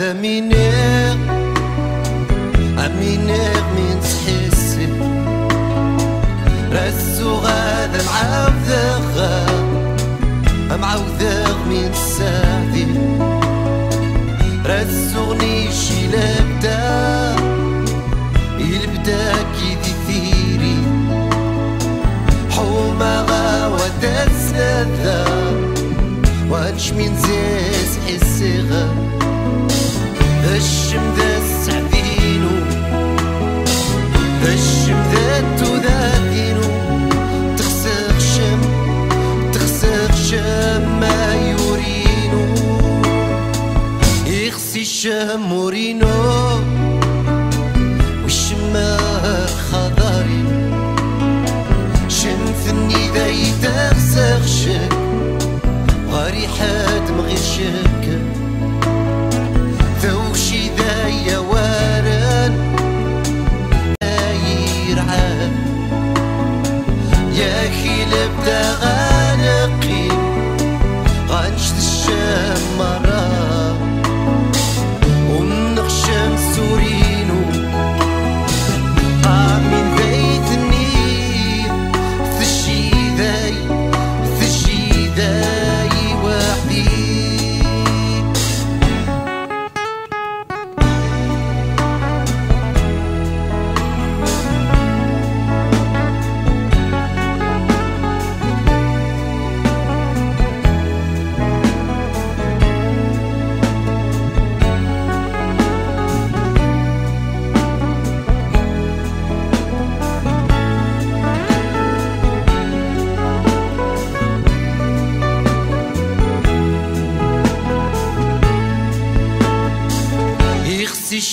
رسو غادا مينير أمينير من تحسي رسو غادا معاوذة معاوذة من سادي رسو غنيشي لبدا يلبدا كي ثيري. حوما غاوة تسلذا وانش من زيز حسيغا الشم ذا السعدينو الشم ذا تذاذينو تخسر شم تخسر شم ما يورينو يخسي الشم مورينو والشمار خضاري شنثني ذا يتغسر شك غاري حد مغير شك يا خي لبدا غانقي غنشد الشام مرة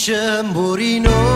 يخسي الشامبورينو